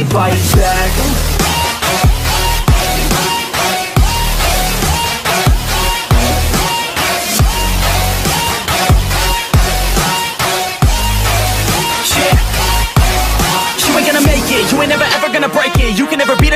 Fight back?